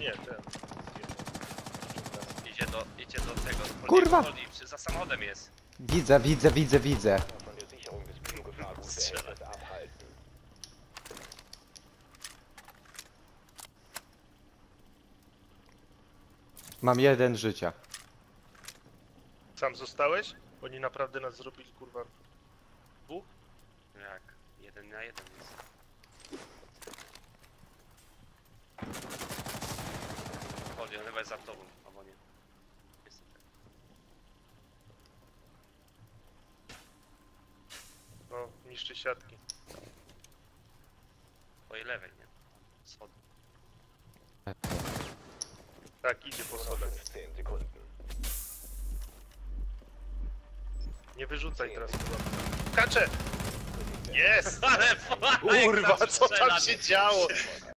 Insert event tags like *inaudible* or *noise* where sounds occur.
nie, ten. Idzie do, idzie do tego. Kurwa! Przy- Za samochodem jest. Widzę, widzę, widzę, widzę. Mam jeden życia. Sam zostałeś? Oni naprawdę nas zrobili, kurwa. Dwóch? Jak? Jeden na jeden jest. Chyba jest za tobą, albo nie. Jest tutaj. No, niszczy siatki. Twojej lewej, nie? Schody. Tak, idzie po schodach. Nie wyrzucaj teraz, *laughs* kurwa. Kacze! Jest! Ale Kurwa, co tam się *laughs* działo?